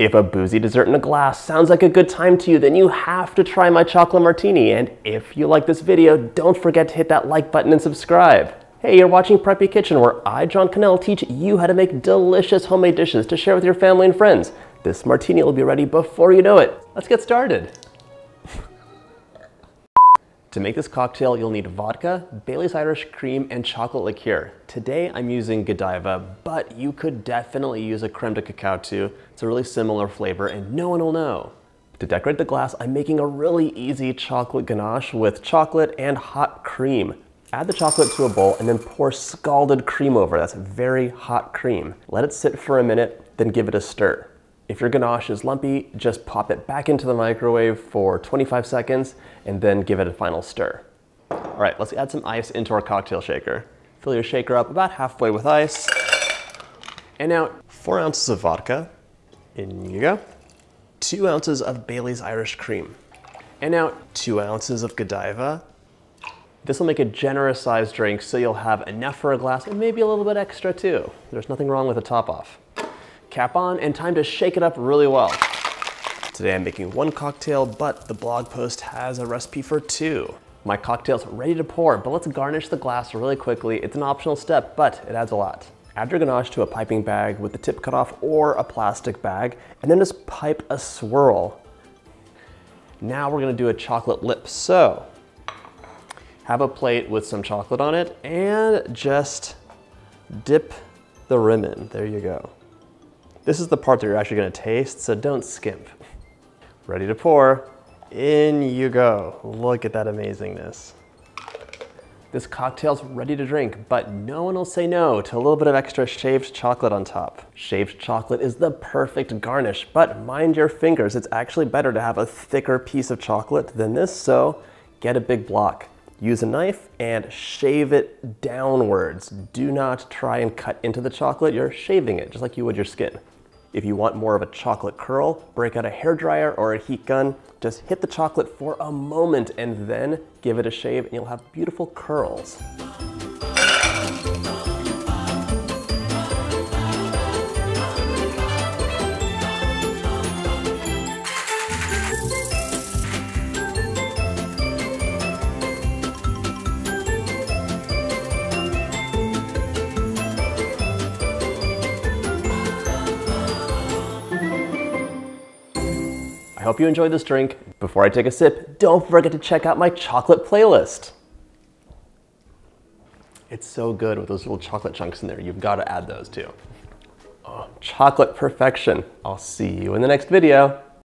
If a boozy dessert in a glass sounds like a good time to you, then you have to try my chocolate martini. And if you like this video, don't forget to hit that like button and subscribe. Hey, you're watching Preppy Kitchen, where I, John Kanell, teach you how to make delicious homemade dishes to share with your family and friends. This martini will be ready before you know it. Let's get started. To make this cocktail, you'll need vodka, Bailey's Irish cream, and chocolate liqueur. Today, I'm using Godiva, but you could definitely use a creme de cacao too. It's a really similar flavor and no one will know. To decorate the glass, I'm making a really easy chocolate ganache with chocolate and hot cream. Add the chocolate to a bowl and then pour scalded cream over. That's very hot cream. Let it sit for a minute, then give it a stir. If your ganache is lumpy, just pop it back into the microwave for 25 seconds and then give it a final stir. All right, let's add some ice into our cocktail shaker. Fill your shaker up about halfway with ice. And now four ounces of vodka, in you go. Two ounces of Bailey's Irish cream. And now two ounces of Godiva. This will make a generous sized drink so you'll have enough for a glass and maybe a little bit extra too. There's nothing wrong with a top off cap on, and time to shake it up really well. Today I'm making one cocktail, but the blog post has a recipe for two. My cocktail's ready to pour, but let's garnish the glass really quickly. It's an optional step, but it adds a lot. Add your ganache to a piping bag with the tip cut off or a plastic bag, and then just pipe a swirl. Now we're gonna do a chocolate lip. So, have a plate with some chocolate on it and just dip the rim in. There you go. This is the part that you're actually gonna taste, so don't skimp. Ready to pour. In you go. Look at that amazingness. This cocktail's ready to drink, but no one will say no to a little bit of extra shaved chocolate on top. Shaved chocolate is the perfect garnish, but mind your fingers, it's actually better to have a thicker piece of chocolate than this, so get a big block. Use a knife and shave it downwards. Do not try and cut into the chocolate, you're shaving it just like you would your skin. If you want more of a chocolate curl, break out a hair dryer or a heat gun. Just hit the chocolate for a moment and then give it a shave and you'll have beautiful curls. I hope you enjoyed this drink. Before I take a sip, don't forget to check out my chocolate playlist. It's so good with those little chocolate chunks in there. You've got to add those too. Oh, chocolate perfection. I'll see you in the next video.